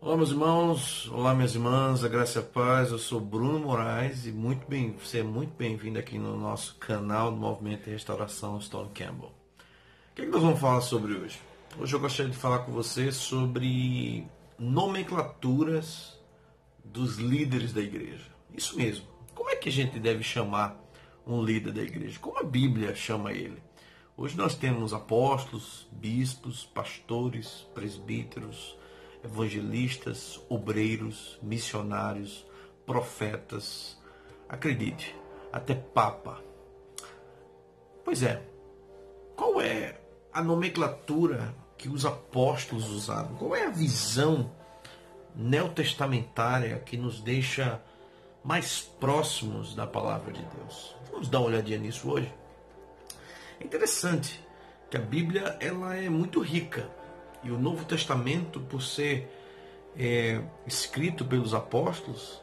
Olá, meus irmãos, olá, minhas irmãs, a graça e a paz. Eu sou Bruno Moraes e muito bem, você é muito bem-vindo aqui no nosso canal do Movimento de Restauração Stone Campbell. O que, é que nós vamos falar sobre hoje? Hoje eu gostaria de falar com você sobre nomenclaturas dos líderes da igreja. Isso mesmo. Como é que a gente deve chamar um líder da igreja? Como a Bíblia chama ele? Hoje nós temos apóstolos, bispos, pastores, presbíteros, evangelistas, obreiros, missionários, profetas, acredite, até papa. Pois é, qual é a nomenclatura que os apóstolos usaram? Qual é a visão neotestamentária que nos deixa mais próximos da palavra de Deus? Vamos dar uma olhadinha nisso hoje. É interessante que a Bíblia ela é muito rica e o Novo Testamento, por ser é, escrito pelos apóstolos,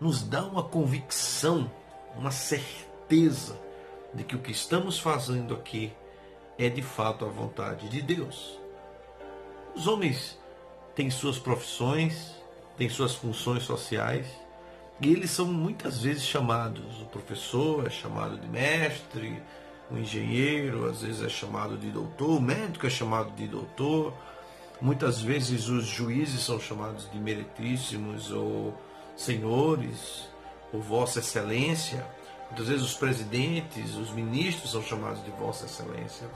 nos dá uma convicção, uma certeza de que o que estamos fazendo aqui é de fato a vontade de Deus. Os homens têm suas profissões, têm suas funções sociais, e eles são muitas vezes chamados. O professor é chamado de mestre, o engenheiro às vezes é chamado de doutor, o médico é chamado de doutor, muitas vezes os juízes são chamados de meretríssimos ou senhores, ou vossa excelência, muitas vezes os presidentes, os ministros são chamados de vossa excelência.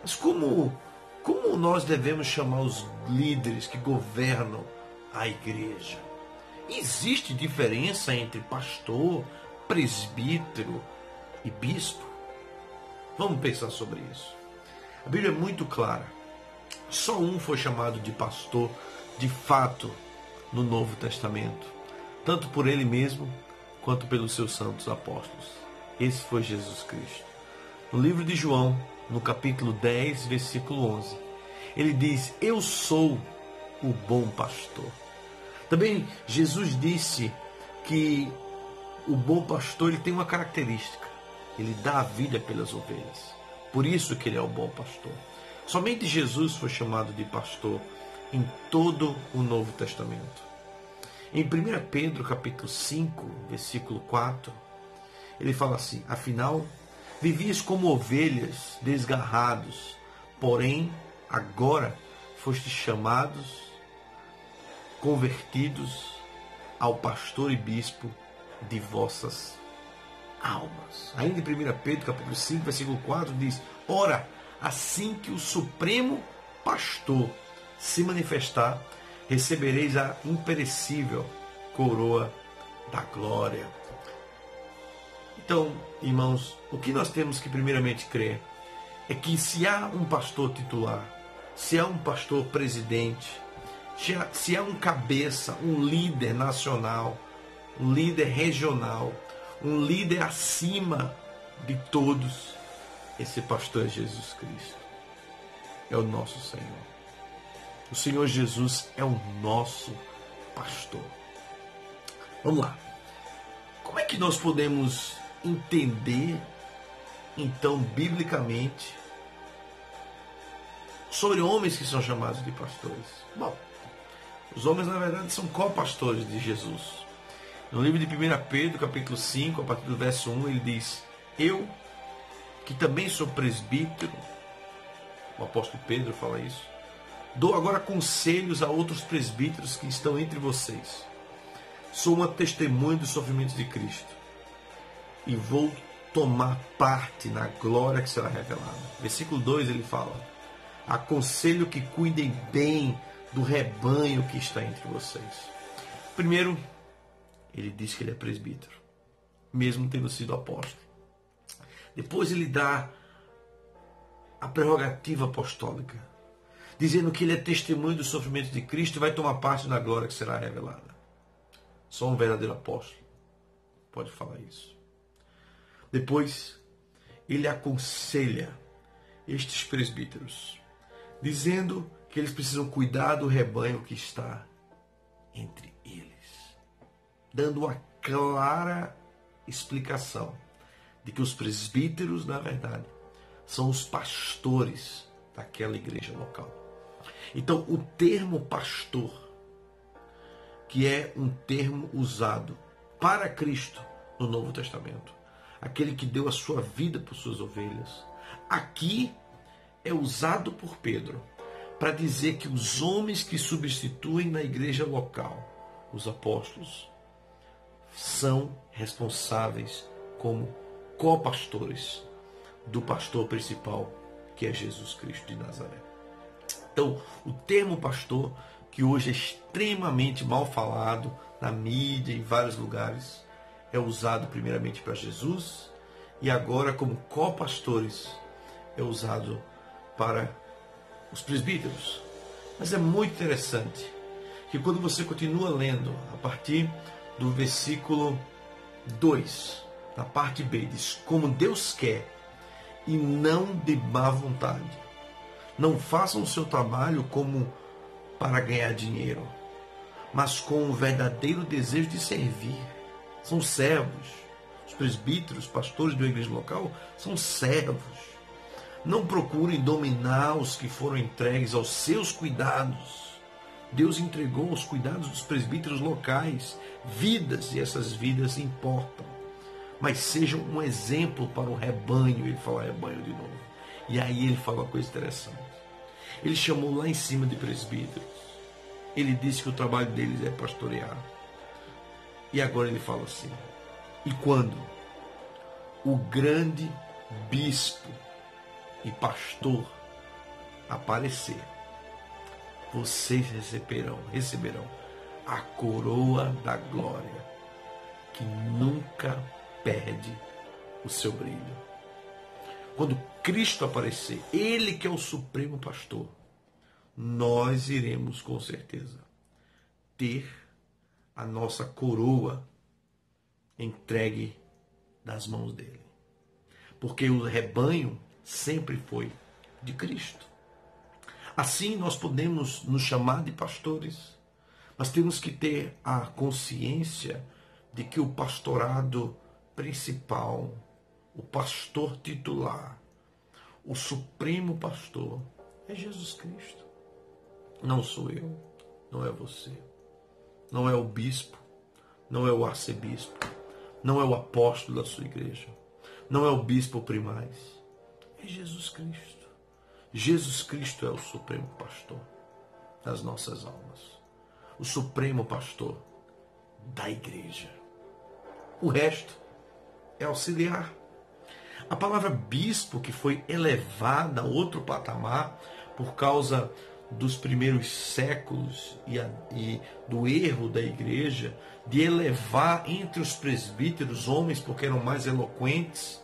Mas como, como nós devemos chamar os líderes que governam a igreja? Existe diferença entre pastor, presbítero e bispo? Vamos pensar sobre isso. A Bíblia é muito clara. Só um foi chamado de pastor de fato no Novo Testamento, tanto por ele mesmo quanto pelos seus santos apóstolos. Esse foi Jesus Cristo. No livro de João, no capítulo 10, versículo 11, ele diz: Eu sou o bom pastor. Também Jesus disse que o bom pastor ele tem uma característica ele dá a vida pelas ovelhas. Por isso que ele é o bom pastor. Somente Jesus foi chamado de pastor em todo o Novo Testamento. Em 1 Pedro capítulo 5, versículo 4, ele fala assim: Afinal, vivias como ovelhas desgarrados, porém agora fostes chamados, convertidos ao pastor e bispo de vossas almas. Ainda em 1 Pedro, capítulo 5, versículo 4, diz: Ora, assim que o Supremo Pastor se manifestar, recebereis a imperecível coroa da glória. Então, irmãos, o que nós temos que primeiramente crer é que se há um pastor titular, se há um pastor presidente, se há, um cabeça, um líder nacional, um líder regional, um líder acima de todos, esse pastor é Jesus Cristo. É o nosso Senhor. O Senhor Jesus é o nosso pastor. Vamos lá. Como é que nós podemos entender, então, biblicamente, sobre homens que são chamados de pastores? Bom, os homens, na verdade, são co-pastores de Jesus. No livro de 1 Pedro, capítulo 5, a partir do verso 1, ele diz: Eu, que também sou presbítero, o apóstolo Pedro fala isso, dou agora conselhos a outros presbíteros que estão entre vocês. Sou uma testemunha dos sofrimentos de Cristo e vou tomar parte na glória que será revelada. Versículo 2 ele fala: Aconselho que cuidem bem do rebanho que está entre vocês. Primeiro, ele diz que ele é presbítero, mesmo tendo sido apóstolo. Depois ele dá a prerrogativa apostólica, dizendo que ele é testemunho do sofrimento de Cristo e vai tomar parte na glória que será revelada. Só um verdadeiro apóstolo pode falar isso. Depois, ele aconselha estes presbíteros, dizendo que eles precisam cuidar do rebanho que está entre dando uma clara explicação de que os presbíteros, na verdade, são os pastores daquela igreja local. Então, o termo pastor que é um termo usado para Cristo no Novo Testamento. Aquele que deu a sua vida por suas ovelhas. Aqui é usado por Pedro para dizer que os homens que substituem na igreja local os apóstolos são responsáveis como co-pastores do pastor principal, que é Jesus Cristo de Nazaré. Então, o termo pastor, que hoje é extremamente mal falado na mídia, em vários lugares, é usado primeiramente para Jesus e agora, como co-pastores, é usado para os presbíteros. Mas é muito interessante que quando você continua lendo a partir do versículo 2, na parte B, diz: Como Deus quer e não de má vontade. Não façam o seu trabalho como para ganhar dinheiro, mas com o verdadeiro desejo de servir. São servos. Os presbíteros, pastores da igreja local, são servos. Não procurem dominar os que foram entregues aos seus cuidados. Deus entregou os cuidados dos presbíteros locais vidas e essas vidas importam. Mas sejam um exemplo para o rebanho. Ele fala rebanho de novo. E aí ele fala uma coisa interessante. Ele chamou lá em cima de presbíteros. Ele disse que o trabalho deles é pastorear. E agora ele fala assim: e quando o grande bispo e pastor aparecer, vocês receberão, receberão a coroa da glória que nunca perde o seu brilho. Quando Cristo aparecer, Ele que é o supremo pastor, nós iremos com certeza ter a nossa coroa entregue das mãos dele. Porque o rebanho sempre foi de Cristo. Assim nós podemos nos chamar de pastores, mas temos que ter a consciência de que o pastorado principal, o pastor titular, o supremo pastor é Jesus Cristo. Não sou eu, não é você, não é o bispo, não é o arcebispo, não é o apóstolo da sua igreja, não é o bispo primaz, é Jesus Cristo. Jesus Cristo é o supremo pastor das nossas almas, o supremo pastor da igreja. O resto é auxiliar. A palavra bispo, que foi elevada a outro patamar por causa dos primeiros séculos e, a, e, do erro da igreja de elevar entre os presbíteros homens porque eram mais eloquentes.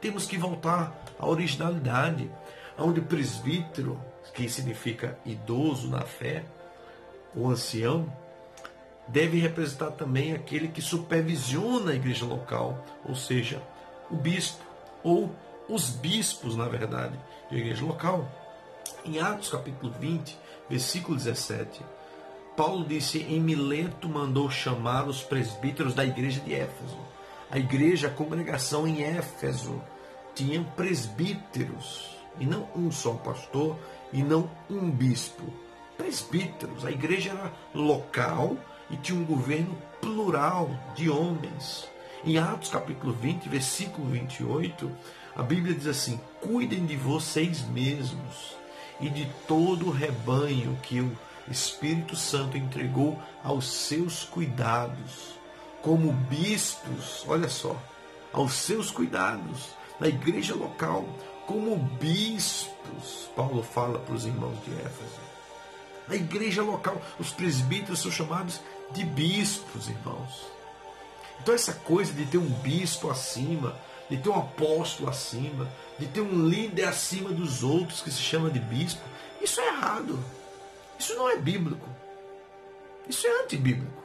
Temos que voltar à originalidade, onde presbítero, que significa idoso na fé, ou ancião, deve representar também aquele que supervisiona a igreja local, ou seja, o bispo, ou os bispos, na verdade, da igreja local. Em Atos capítulo 20, versículo 17, Paulo disse: Em Mileto mandou chamar os presbíteros da igreja de Éfeso. A igreja, a congregação em Éfeso, tinha presbíteros, e não um só pastor, e não um bispo. Presbíteros. A igreja era local e tinha um governo plural de homens. Em Atos capítulo 20, versículo 28, a Bíblia diz assim: Cuidem de vocês mesmos e de todo o rebanho que o Espírito Santo entregou aos seus cuidados, como bispos, olha só, aos seus cuidados, na igreja local, como bispos, Paulo fala para os irmãos de Éfeso. Na igreja local, os presbíteros são chamados de bispos, irmãos. Então, essa coisa de ter um bispo acima, de ter um apóstolo acima, de ter um líder acima dos outros que se chama de bispo, isso é errado. Isso não é bíblico. Isso é antibíblico.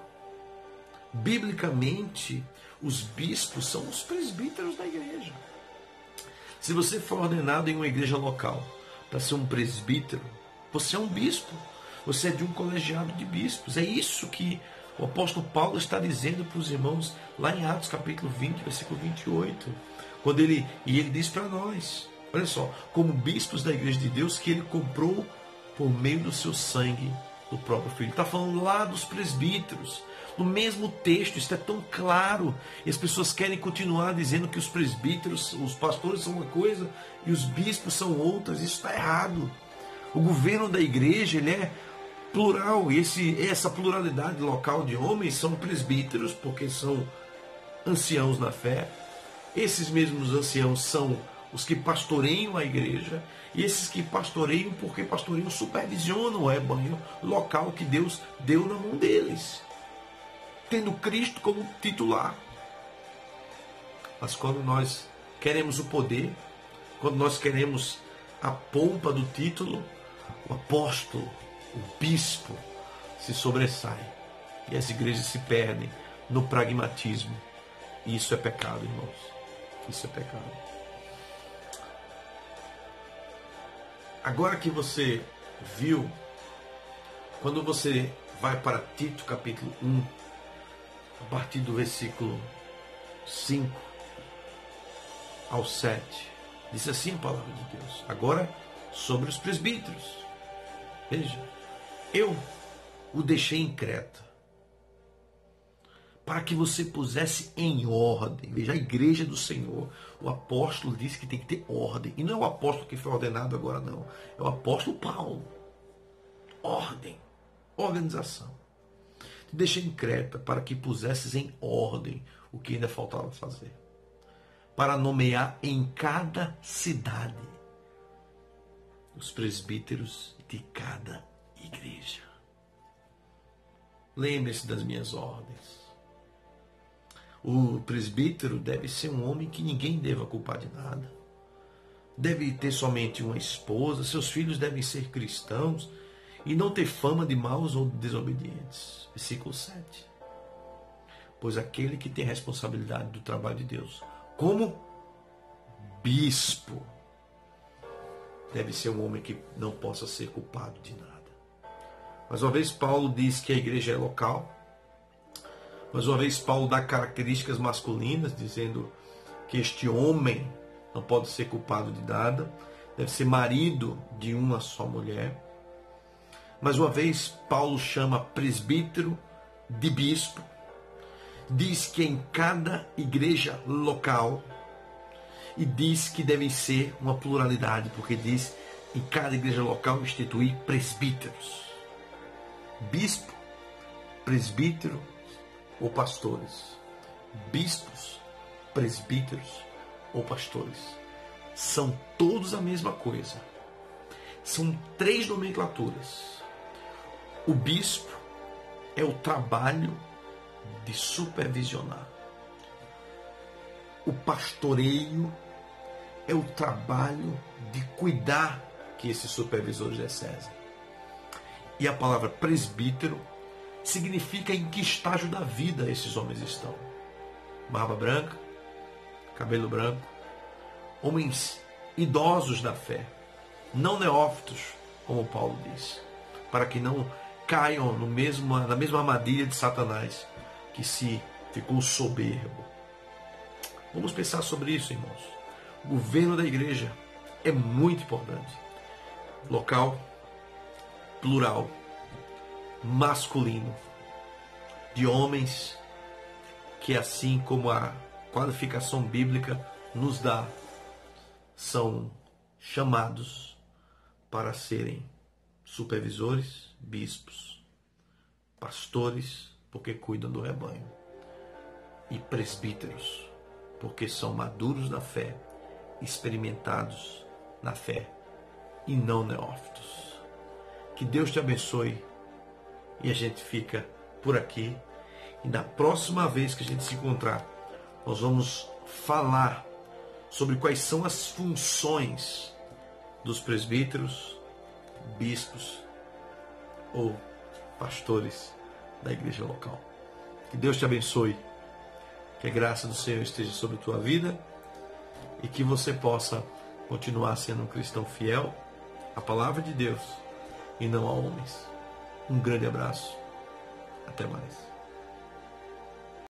Biblicamente, os bispos são os presbíteros da igreja. Se você for ordenado em uma igreja local para ser um presbítero, você é um bispo. Você é de um colegiado de bispos. É isso que o apóstolo Paulo está dizendo para os irmãos lá em Atos capítulo 20, versículo 28. Quando ele, e ele diz para nós, olha só, como bispos da igreja de Deus que ele comprou por meio do seu sangue do próprio filho. Está falando lá dos presbíteros. No mesmo texto, isso é tão claro. E as pessoas querem continuar dizendo que os presbíteros, os pastores são uma coisa e os bispos são outras. Isso está errado. O governo da igreja ele é plural. Esse, essa pluralidade local de homens são presbíteros, porque são anciãos na fé. Esses mesmos anciãos são os que pastoreiam a igreja, e esses que pastoreiam, porque pastoreiam, supervisionam o rebanho local que Deus deu na mão deles, tendo Cristo como titular. Mas quando nós queremos o poder, quando nós queremos a pompa do título, o apóstolo, o bispo se sobressai e as igrejas se perdem no pragmatismo. E isso é pecado, irmãos. Isso é pecado. Agora que você viu, quando você vai para Tito capítulo 1, a partir do versículo 5 ao 7, diz assim a palavra de Deus. Agora, sobre os presbíteros. Veja, eu o deixei em Creta para que você pusesse em ordem. Veja, a igreja do Senhor, o apóstolo disse que tem que ter ordem. E não é o apóstolo que foi ordenado agora, não. É o apóstolo Paulo. Ordem, organização. Te deixei em Creta para que pusesses em ordem o que ainda faltava fazer. Para nomear em cada cidade os presbíteros de cada igreja. Lembre-se das minhas ordens. O presbítero deve ser um homem que ninguém deva culpar de nada. Deve ter somente uma esposa, seus filhos devem ser cristãos e não ter fama de maus ou desobedientes. Versículo 7. Pois aquele que tem responsabilidade do trabalho de Deus, como bispo, deve ser um homem que não possa ser culpado de nada. Mais uma vez, Paulo diz que a igreja é local, mais uma vez, Paulo dá características masculinas, dizendo que este homem não pode ser culpado de nada, deve ser marido de uma só mulher. Mais uma vez, Paulo chama presbítero de bispo, diz que em cada igreja local, e diz que devem ser uma pluralidade, porque diz em cada igreja local instituir presbíteros. Bispo, presbítero, ou pastores, bispos, presbíteros ou pastores. São todos a mesma coisa. São três nomenclaturas. O bispo é o trabalho de supervisionar. O pastoreio é o trabalho de cuidar que esses supervisores exercem. E a palavra presbítero significa em que estágio da vida esses homens estão. Barba branca, cabelo branco, homens idosos da fé, não neófitos, como Paulo diz, para que não caiam no mesmo, na mesma armadilha de Satanás, que se ficou soberbo. Vamos pensar sobre isso, irmãos. O governo da igreja é muito importante. Local, plural, masculino, de homens que, assim como a qualificação bíblica nos dá, são chamados para serem supervisores, bispos, pastores, porque cuidam do rebanho, e presbíteros, porque são maduros na fé, experimentados na fé e não neófitos. Que Deus te abençoe e a gente fica por aqui. E na próxima vez que a gente se encontrar, nós vamos falar sobre quais são as funções dos presbíteros, bispos ou pastores da igreja local. Que Deus te abençoe. Que a graça do Senhor esteja sobre a tua vida e que você possa continuar sendo um cristão fiel à palavra de Deus e não a homens. Um grande abraço. Até mais.